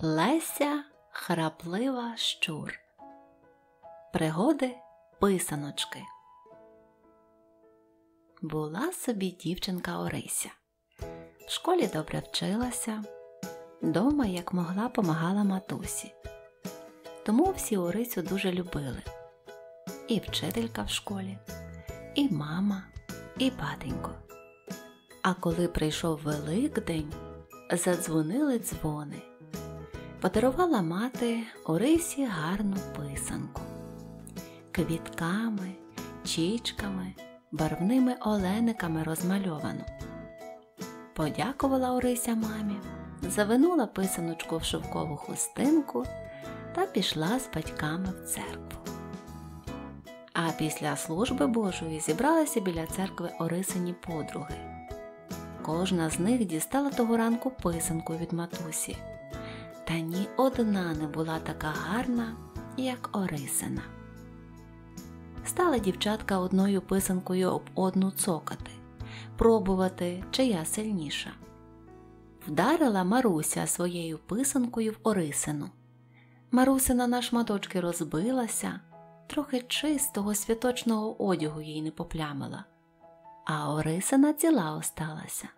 Леся храплива щур. Пригоди писаночки. Була собі дівчинка Орися. В школі добре вчилася, дома, як могла, помагала матусі. Тому всі Орисю дуже любили. І вчителька в школі, і мама, і батенько. А коли прийшов Великдень, задзвонили дзвони. Подарувала мати Орисі гарну писанку квітками, чічками, барвними олениками розмальовану. Подякувала Орися мамі, завинула писаночку в шовкову хустинку та пішла з батьками в церкву. А після служби Божої зібралися біля церкви Орисині подруги. Кожна з них дістала того ранку писанку від матусі, та ні одна не була така гарна, як Орисина. Стала дівчатка одною писанкою об одну цокати, пробувати, чия сильніша. Вдарила Маруся своєю писанкою в Орисину. Марусина на шматочки розбилася, трохи чистого святочного одягу їй не поплямила, а Орисина ціла осталася.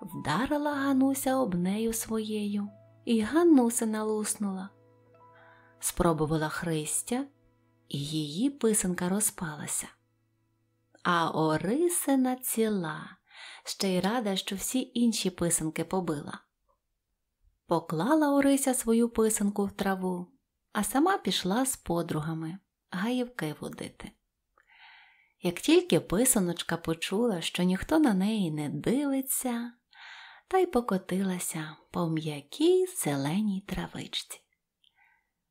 Вдарила Гануся об нею своєю, і Ганусина луснула. Спробувала Христя, і її писанка розпалася. А Орисина ціла, ще й рада, що всі інші писанки побила. Поклала Орися свою писанку в траву, а сама пішла з подругами гаївки водити. Як тільки писаночка почула, що ніхто на неї не дивиться, та й покотилася по м'якій зеленій травичці.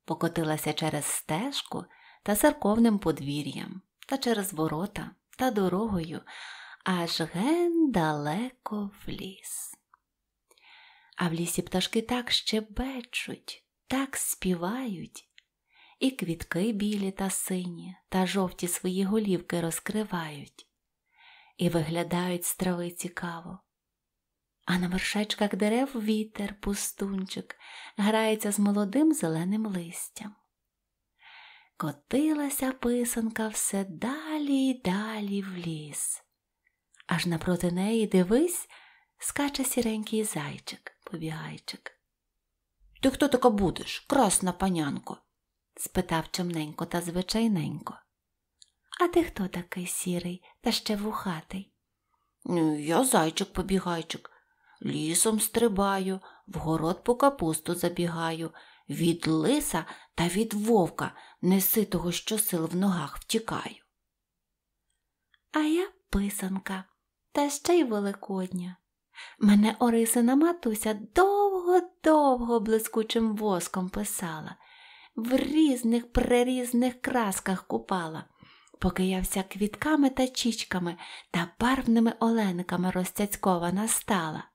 Покотилася через стежку та церковним подвір'ям, та через ворота та дорогою, аж ген далеко в ліс. А в лісі пташки так щебечуть, так співають, і квітки білі та сині та жовті свої голівки розкривають, і виглядають з трави цікаво. А на вершечках дерев вітер, пустунчик, грається з молодим зеленим листям. Котилася писанка все далі й далі в ліс. Аж напроти неї, дивись, скаче сіренький зайчик, побігайчик. Ти хто така будеш, красна панянко? спитав чемненько та звичайненько. А ти хто такий сірий та ще вухатий? Я зайчик побігайчик, лісом стрибаю, в город по капусту забігаю, від лиса та від вовка неситого щосил в ногах втікаю. А я писанка, та ще й великодня. Мене Орисина матуся довго-довго блискучим воском писала, в різних прирізних красках купала, поки я вся квітками та чічками та барвними олениками розцяцькована стала.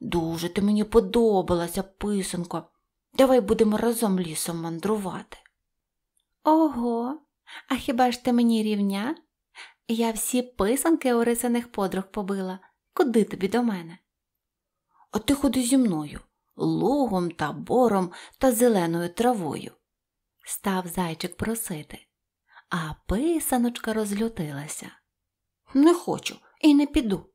Дуже ти мені подобалася, писанко. Давай будемо разом лісом мандрувати. Ого, а хіба ж ти мені рівня? Я всі писанки орисаних подруг побила. Куди тобі до мене? А ти ходи зі мною, лугом та бором та зеленою травою, став зайчик просити, а писаночка розлютилася. Не хочу і не піду.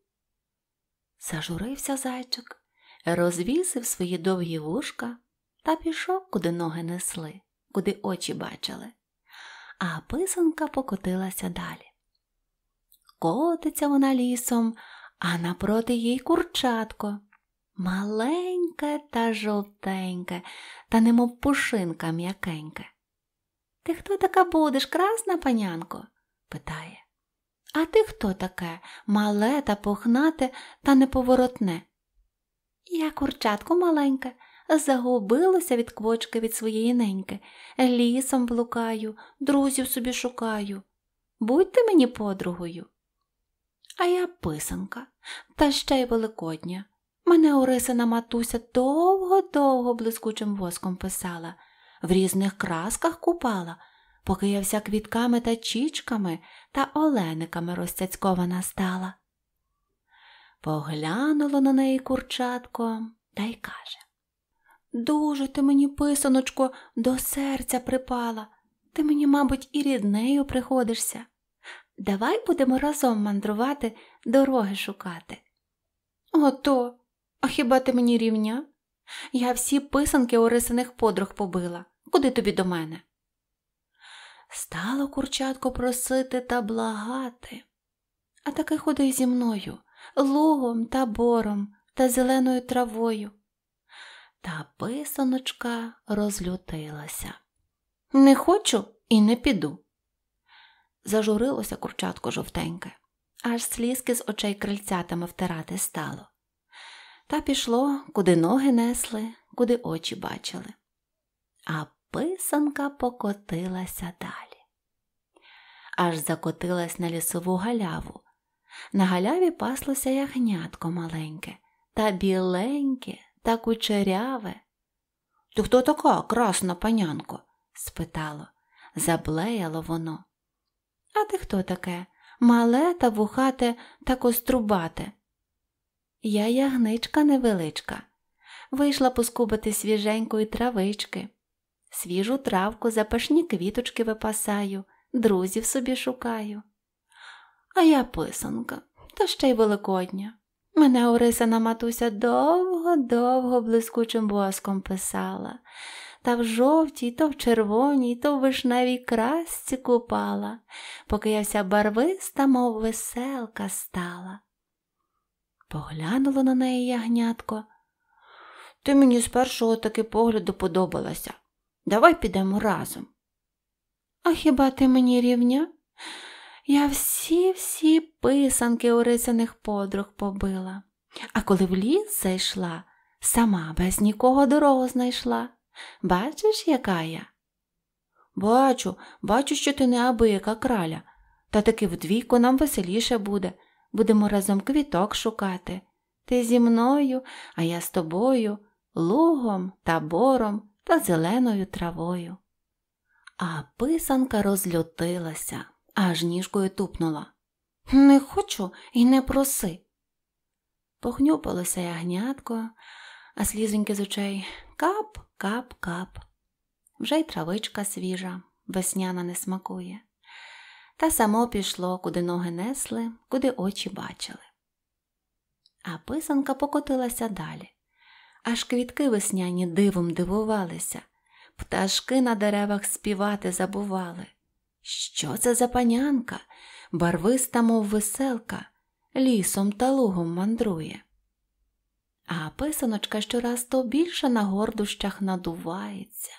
Зажурився зайчик, розвісив свої довгі вушка та пішов, куди ноги несли, куди очі бачили, а писанка покотилася далі. Котиться вона лісом, а напроти їй курчатко. Маленьке та жовтеньке, та немов пушинка м'якеньке. Ти хто така будеш, красна панянко? питає. А ти хто таке, мале та пухнате та неповоротне? Я курчатко маленьке, загубилося від квочки від своєї неньки, лісом блукаю, друзів собі шукаю. Будьте мені подругою. А я писанка, та ще й великодня. Мене Орисина матуся довго-довго блискучим воском писала, в різних красках купала, поки я вся квітками та чічками та олениками розцяцькована стала. Поглянуло на неї курчатко та й каже Дуже ти мені, писаночко, до серця припала. Ти мені, мабуть, і ріднею приходишся. Давай будемо разом мандрувати, дороги шукати. Ото, а хіба ти мені рівня? Я всі писанки орисаних подруг побила. Куди тобі до мене? Стало курчатко просити та благати. А таки ходи зі мною, лугом та бором та зеленою травою. Та писаночка розлютилася. Не хочу і не піду. Зажурилося курчатко жовтеньке, аж слізки з очей крильцятами втирати стало. Та пішло, куди ноги несли, куди очі бачили. А писанка покотилася далі. Аж закотилась на лісову галяву. На галяві паслося ягнятко маленьке, та біленьке, та кучеряве. Ти хто така, красна панянко? спитало. Заблеяло воно. А ти хто таке? Мале та вухате та кострубате. Я ягничка невеличка. Вийшла поскубати свіженької травички. Свіжу травку, запашні квіточки випасаю, друзів собі шукаю. А я писанка, та ще й великодня. Мене Орисана матуся довго-довго блискучим воском писала, та в жовтій, то в червоній, то в вишневій красці купала, поки я вся барвиста, мов веселка стала. Поглянуло на неї ягнятко. Ти мені з першого таки погляду подобалася. Давай підемо разом. А хіба ти мені рівня? Я всі-всі писанки урисаних подруг побила, а коли в ліс зайшла, сама без нікого дорогу знайшла. Бачиш, яка я? Бачу, бачу, що ти неабияка краля, та таки вдвійко нам веселіше буде. Будемо разом квіток шукати. Ти зі мною, а я з тобою, лугом та бором та зеленою травою. А писанка розлютилася, аж ніжкою тупнула. Не хочу і не проси. Похнюпалося ягнятко, а слізоньки з очей кап, кап, кап. Вже й травичка свіжа, весняна не смакує. Та само пішло, куди ноги несли, куди очі бачили. А писанка покотилася далі. Аж квітки весняні дивом дивувалися, пташки на деревах співати забували. Що це за панянка, барвиста, мов веселка, лісом та лугом мандрує. А писаночка щораз то більше на гордощах надувається,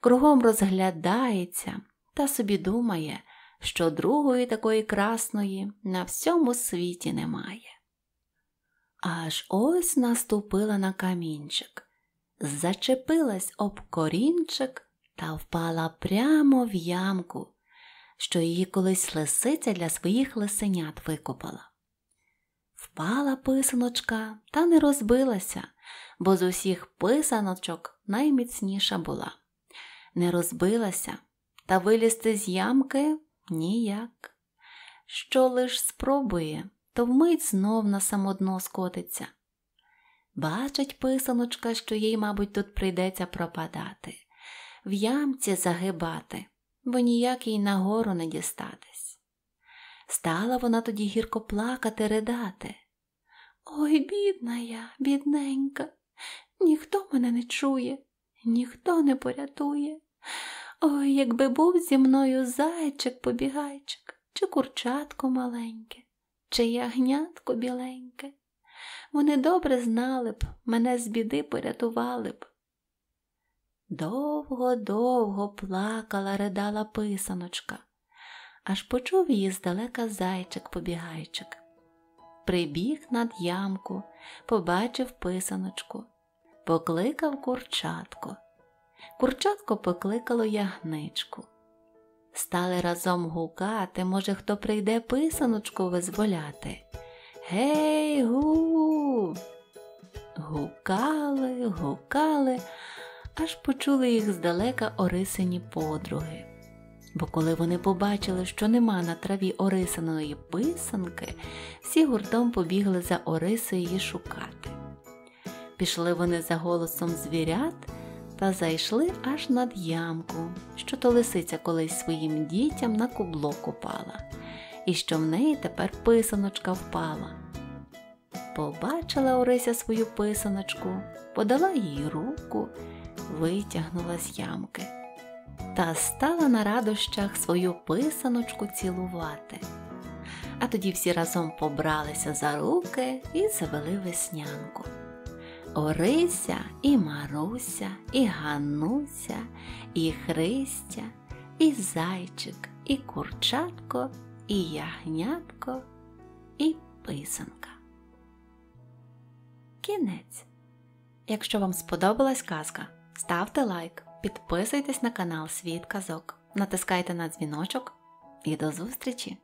кругом розглядається та собі думає, що другої такої красної на всьому світі немає. Аж ось наступила на камінчик, зачепилась об корінчик та впала прямо в ямку, що її колись лисиця для своїх лисенят викопала. Впала писаночка та не розбилася, бо з усіх писаночок найміцніша була. Не розбилася, та вилізти з ямки ніяк. Що лиш спробує, то вмить знов на самодно скотиться. Бачить писаночка, що їй, мабуть, тут прийдеться пропадати, в ямці загибати, бо ніяк їй нагору не дістатись. Стала вона тоді гірко плакати, ридати. Ой, бідна я, бідненька, ніхто мене не чує, ніхто не порятує. Ой, якби був зі мною зайчик-побігайчик, чи курчатко маленьке, чи ягнятко біленьке. Вони добре знали б, мене з біди порятували б. Довго-довго плакала, ридала писаночка, аж почув її здалека зайчик-побігайчик. Прибіг над ямку, побачив писаночку, покликав курчатко. Курчатко покликало ягничку. Стали разом гукати, може, хто прийде писаночку визволяти. Гей, гу. Гукали, гукали, аж почули їх здалека Орисині подруги. Бо коли вони побачили, що нема на траві Орисиної писанки, всі гуртом побігли за Орисою її шукати. Пішли вони за голосом звірят та зайшли аж над ямку, що то лисиця колись своїм дітям на кубло купала, і що в неї тепер писаночка впала. Побачила Орися свою писаночку, подала їй руку, витягнула з ямки та стала на радощах свою писаночку цілувати. А тоді всі разом побралися за руки і завели веснянку. Орися і Маруся, і Гануся, і Христя, і зайчик, і курчатко, і ягнятко, і писанка. Кінець. Якщо вам сподобалась казка, ставте лайк, підписуйтесь на канал Світ Казок, натискайте на дзвіночок і до зустрічі!